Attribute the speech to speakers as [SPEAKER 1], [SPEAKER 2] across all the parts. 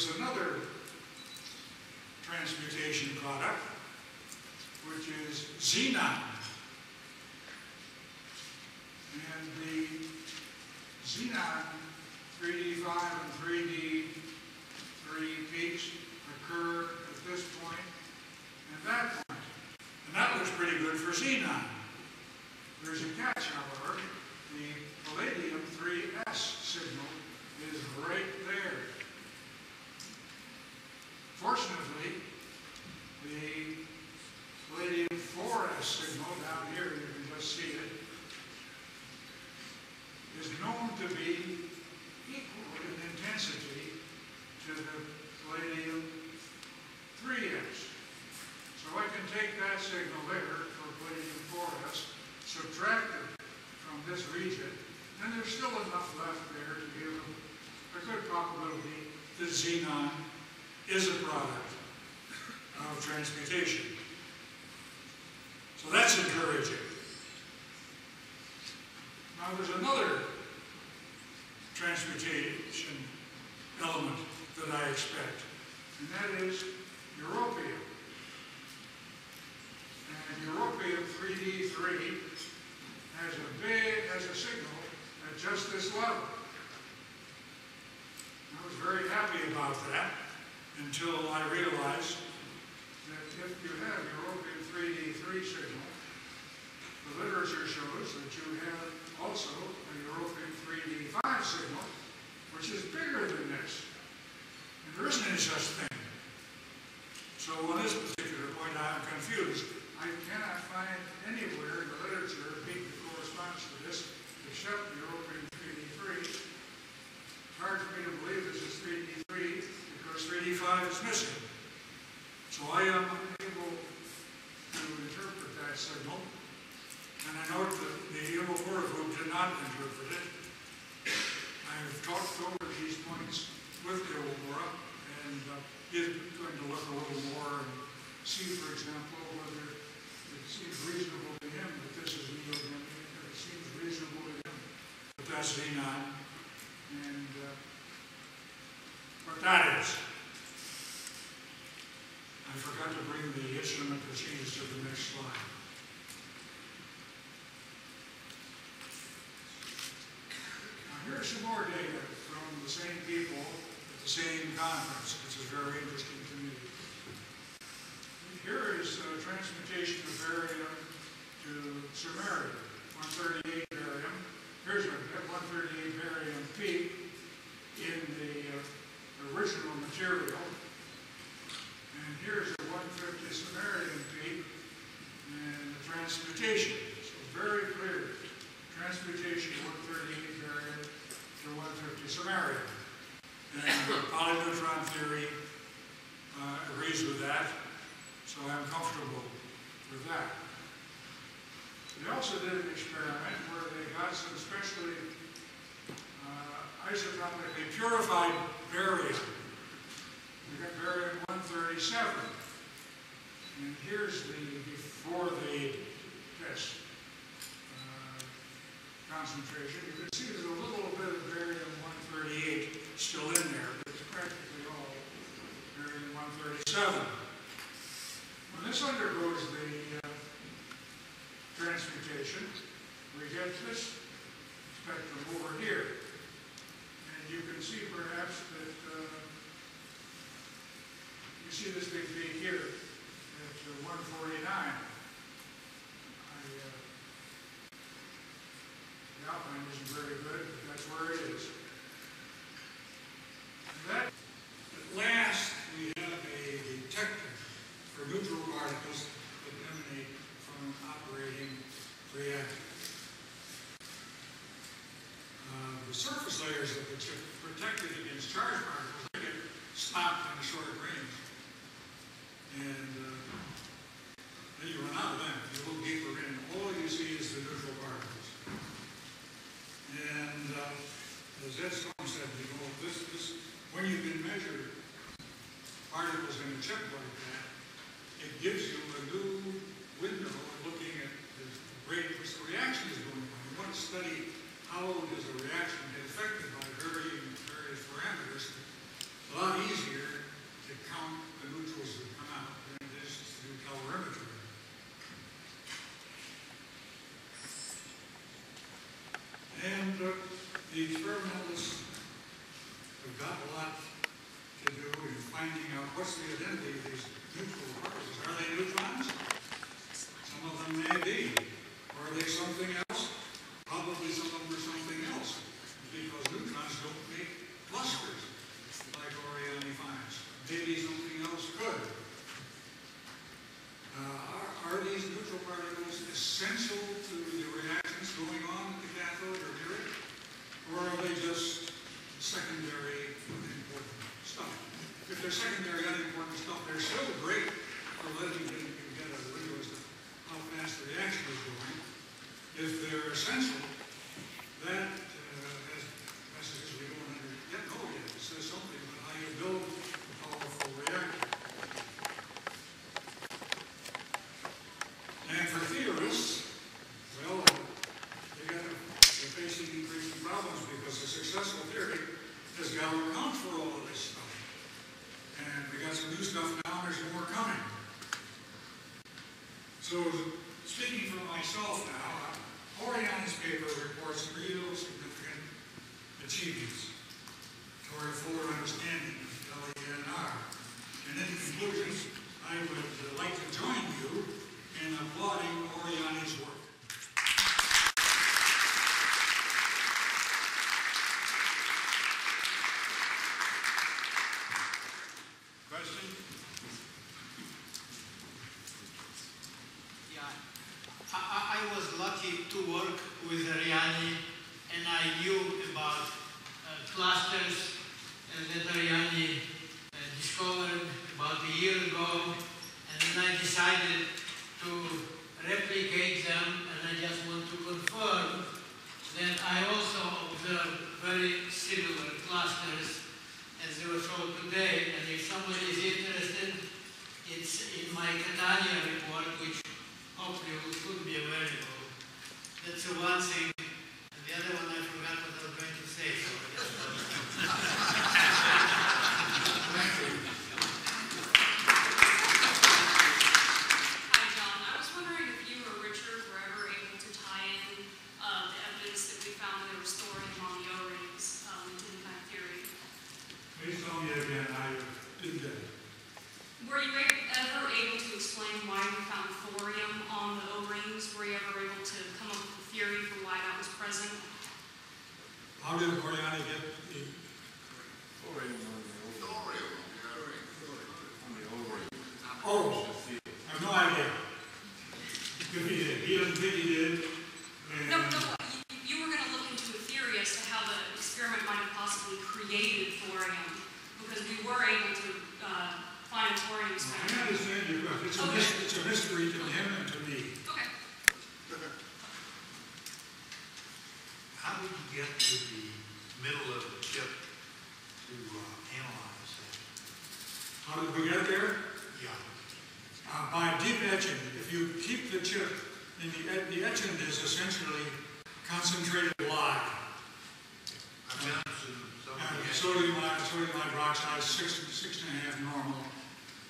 [SPEAKER 1] was another transmutation product, which is xenon. And the xenon 3D5 and 3D3 peaks occur at this point and that point. And that looks pretty good for xenon. There's a catch, however. The palladium 3S signal is right there. Fortunately, the palladium 4S signal down here, you can just see it, is known to be equal in intensity to the palladium 3S. So I can take that signal there for palladium 4S, subtract it from this region, and there's still enough left there to give a good probability that xenon is a product of transmutation. So that's encouraging. Now there's another transmutation element that I expect, and that is europium. And europium 3D3 has a big, has a signal at just this level. I was very happy about that until I realized that if you have europium 3D3 signal, the literature shows that you have also a europium 3D5 signal, which is bigger than this. And there isn't any such thing. So on this particular point, I'm confused. I cannot find anywhere SV9 and uh, that is, I forgot to bring the instrument procedures to the next slide. Now here's some more data from the same people at the same conference, This is very interesting to me. Here is uh, transmutation of area to samarium, 138 barium. Here's a 138 barium peak in the uh, original material. And here's a 150 samarium peak and the transmutation. So very clear. Transmutation 138 barium to 150 samarium. And polyneutron theory uh, agrees with that. So I'm comfortable with that. They also did an experiment where they got some specially uh, isotopically purified barium. We got barium 137. And here's the before the test uh, concentration. You can see there's a little bit of barium 138 still in there, but it's practically all barium 137. When this undergoes the uh, transmutation, we get this spectrum over here. And you can see perhaps that uh, you see this big peak here at uh, 149. I, the outline isn't very good, but that's where it is. And that, at last, we have a detector for neutral particles that emanate from operating reactors. Uh, the surface are protected against charged particles, they get stopped in a short range. And uh, then you run out of them. You look deeper in, all you see is the neutral particles. And uh, as Ed Stone said, you know, this, this, when you can measure particles in a chip like that, it gives you a new window of looking at the rate at which the reaction is going on. You want to study how does a reaction get affected by varying various parameters. a lot easier to count the neutrals that come out than it is to do calorimetry. And uh, the experimentalists have got a lot to do in finding out what's the identity of these neutral particles. Are they neutrons? Some of them may be. Are they something else? Probably some of them are something else, because neutrons don't make clusters like Oriani finds. Maybe something else could. Uh, are, are these neutral particles essential to the reactions going on at the cathode or near it? Or are they just secondary unimportant stuff? If they're secondary unimportant stuff, they're still great for letting you you get a window as to how fast the reaction is going. If they're essential, that, uh, as messages we don't under, yet know yet, it says something about how you build a powerful reactor. And for theorists, well, they got, they're facing increasing problems because a successful theory has got to account for all of this stuff. And we got some new stuff now, and there's more coming. So, speaking for myself now, Oriani's paper reports real significant achievements toward a fuller understanding of LENR. And in conclusion, I would like to join you in applauding Oriani's work.
[SPEAKER 2] Question?
[SPEAKER 3] Yeah, I, I, I was lucky to work with Oriani and I knew about uh, clusters that Oriani uh, discovered about a year ago and then I decided to replicate them and I just want to confirm that I also observed very similar clusters as they were shown today and if somebody is interested it's in my Catania report, which hopefully will soon be available. That's the one thing. And the other one I forgot what I was going to say, so I just
[SPEAKER 1] Thank you.
[SPEAKER 4] Hi, John. I was wondering if you or Richard were ever able to tie in uh, the evidence that we found there was thorium on the O-rings um, to the kind of theory.
[SPEAKER 1] Please tell me again, I didn't get it.
[SPEAKER 4] Were you a- ever able to explain why we found thorium on the O-rings? Were you ever able to come up with a theory for why that was present?
[SPEAKER 1] How did Oriani get the, oh, I have no idea. If he did, he doesn't think he did,
[SPEAKER 4] No,
[SPEAKER 1] and,
[SPEAKER 4] no, you, you were going to look into a theory as to how the experiment might have possibly created thorium, because we were able to uh, find a thorium
[SPEAKER 1] I
[SPEAKER 4] experiment.
[SPEAKER 1] understand your question, it's a
[SPEAKER 4] Okay.
[SPEAKER 1] mystery, it's a mystery to him and to me.
[SPEAKER 4] Okay.
[SPEAKER 2] How did you get to the middle of the chip to uh, analyze that?
[SPEAKER 1] How did we get there?
[SPEAKER 2] Yeah.
[SPEAKER 1] Uh, by deep etching, if you keep the chip, and the, the etchant is essentially concentrated lye.
[SPEAKER 2] I've done some, some
[SPEAKER 1] And sodium, sodium hydroxide, six, six and a half normal.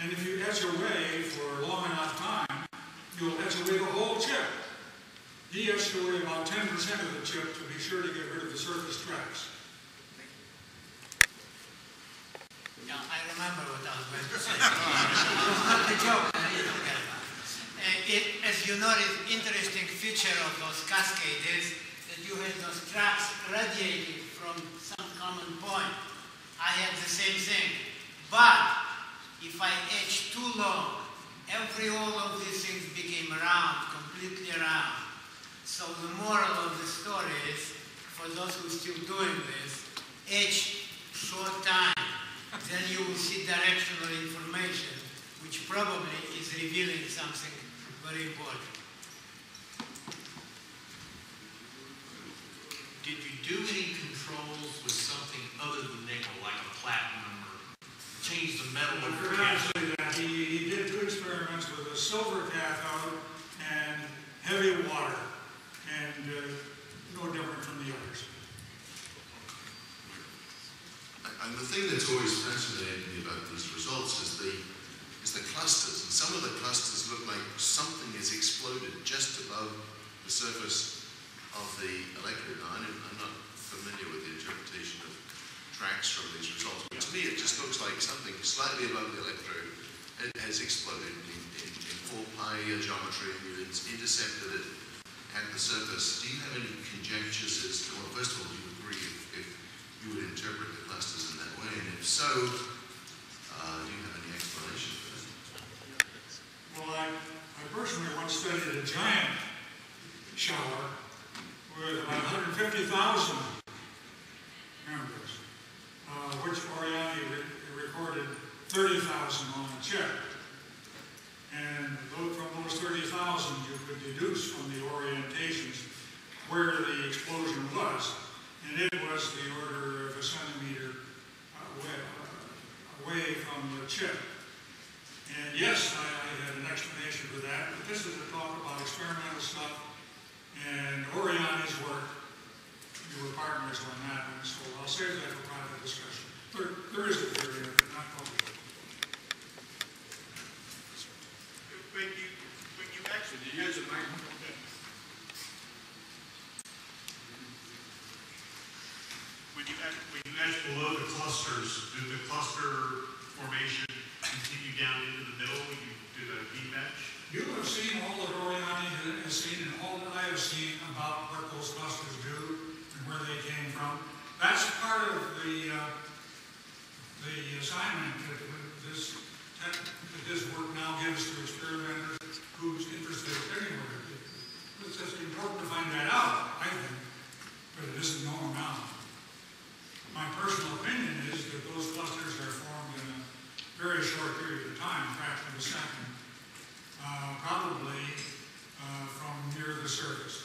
[SPEAKER 1] And if you etch away for a long enough time, you'll etch away the whole chip. He away about ten percent of the chip to be sure to get rid of the surface tracks.
[SPEAKER 3] Yeah, I remember what I was going to say. It's not the joke, didn't forget about it. Uh, it. As you know, the interesting feature of those cascades is that you have those tracks radiating from some common point. I have the same thing. But if I etch too long, every all of these things became round, completely round. So the moral of the story is, for those who are still doing this, each short time, then you will see directional information, which probably is revealing something very important.
[SPEAKER 5] Did you do any controls with something other than nickel, like a platinum, or change the metal
[SPEAKER 1] I
[SPEAKER 5] of your cathode?
[SPEAKER 1] that, he, he did two experiments with a silver cathode and heavy water,
[SPEAKER 6] thing that's always fascinated me about these results is the is the clusters. And some of the clusters look like something has exploded just above the surface of the electrode. Now, I'm not familiar with the interpretation of tracks from these results, but to me it just looks like something slightly above the electrode ha- has exploded in, in, in four pi geometry and in- intercepted it at the surface. Do you have any conjectures as to, well, first of all, do you agree if, if you would interpret the clusters in that way? And if so, uh, do you have any explanation for that?
[SPEAKER 1] Well, I, I personally once studied a giant shower with about 150,000 members, uh, which Oriani re- recorded 30,000 on the chip. And from those 30,000, you could deduce from the orientations where the explosion was. And it was the order of a centimeter uh, away, uh, away from the chip. And yes, I, I had an explanation for that, but this is a talk about experimental stuff and Oriani's work. You were partners on that one, so I'll save that for private discussion. There, there is a theory of it, not public.
[SPEAKER 7] When you, when you actually use a microphone. When you, act- when you etch below the clusters, do the cluster formation continue down into the middle? You do the deep etch?
[SPEAKER 1] You have seen all that Oriani ha- has seen and all that I have seen about what those clusters do and where they came from. That's part of the, uh, the assignment that this, that this work now gives to experimenters who's interested anywhere. It's just important to find that out, I think, but it isn't known now. My personal opinion is that those clusters are formed in a very short period of time, fraction of a second, uh, probably uh, from near the surface.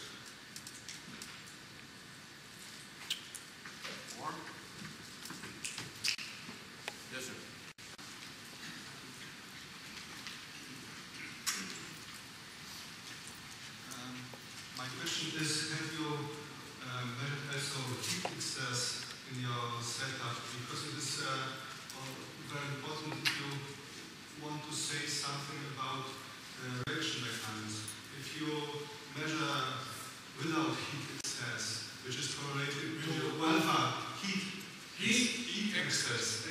[SPEAKER 6] Warren? Yes, sir.
[SPEAKER 8] Um, My question is, have you um, measured also heat excess in your setup? Because it is uh, uh, very important if you want to say something about the reaction mechanism. If you measure without heat excess, which is correlated to alpha heat, heat, heat excess.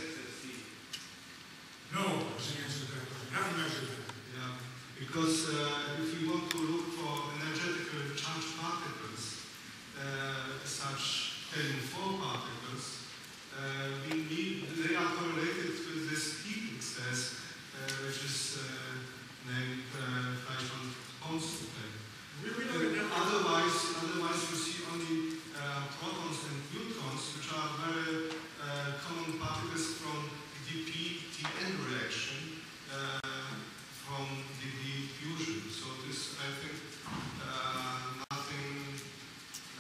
[SPEAKER 1] No, is the answer to that question. Never measured that.
[SPEAKER 8] Yeah, because uh, if you want to look for energetically charged particles, uh, such helium-4 particles, uh, we need, they are correlated with this heat excess, uh, which is uh, named uh, Fleischmann constant.
[SPEAKER 1] We really don't know.
[SPEAKER 8] Otherwise, otherwise you see only uh, protons and neutrons, which are very uh, common particles from dp-Tn reaction uh, from dp fusion. So this, I think, uh, nothing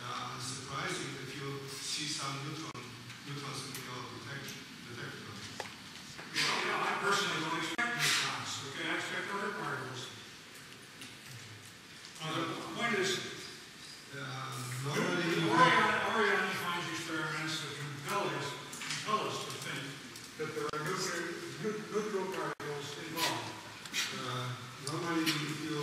[SPEAKER 8] uh, surprising if you see some neutron, neutrons in your detection, detector.
[SPEAKER 1] Well, yeah, I personally don't expect neutrons, okay, I expect other particles. Uh, the point is,
[SPEAKER 8] Uh, normally you have
[SPEAKER 1] Oriani, Oriani finds experiments that compel us, compel us to think that there are neutral, neu- neutral particles involved.
[SPEAKER 8] Uh, Normally, if you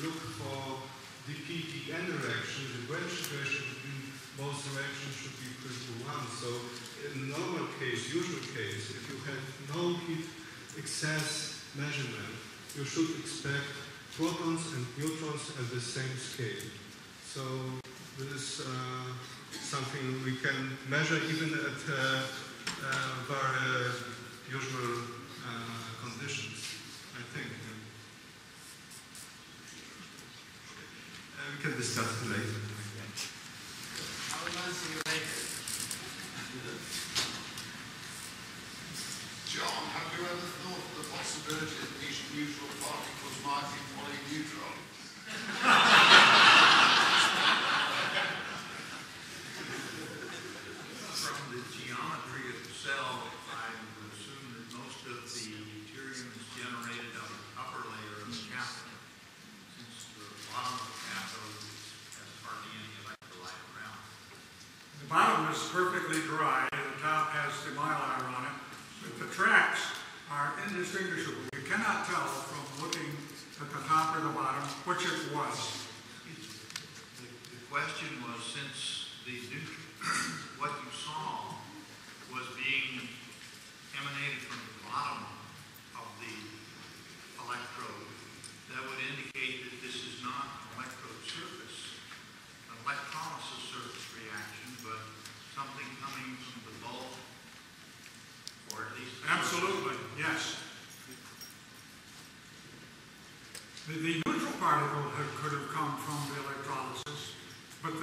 [SPEAKER 8] look for the PTN reaction, the branch ratio between both reactions should be equal to 1. So in normal case, usual case, if you have no heat excess measurement, you should expect protons and neutrons at the same scale. So this is uh, something we can measure even at uh, uh, very usual uh, conditions, I think. Uh, we can discuss later.
[SPEAKER 3] I will answer you later.
[SPEAKER 9] John, have you ever thought of the possibility that these neutral particles might be polyneutron?
[SPEAKER 2] From the geometry of the cell, I would assume that most of the deuterium is generated on the upper layer of the cathode, since the bottom of the cathode is- has hardly any electrolyte around.
[SPEAKER 1] The bottom is perfectly dry, and the top has the mylar on it, but the tracks are indistinguishable. You cannot tell from looking at the top or the bottom which it was.
[SPEAKER 2] The, the question was, since the new, what you saw was being emanated from the bottom of the electrode, that would indicate that this is not an electrode surface, an electrolysis surface reaction, but something coming from the bulk, or at least.
[SPEAKER 1] Absolutely, yes. The, the neutral particle had- could have come from the electrolysis, but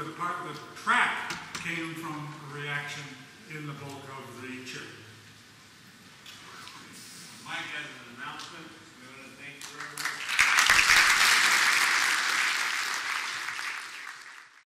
[SPEAKER 1] the track came from a reaction in the bulk of the chip.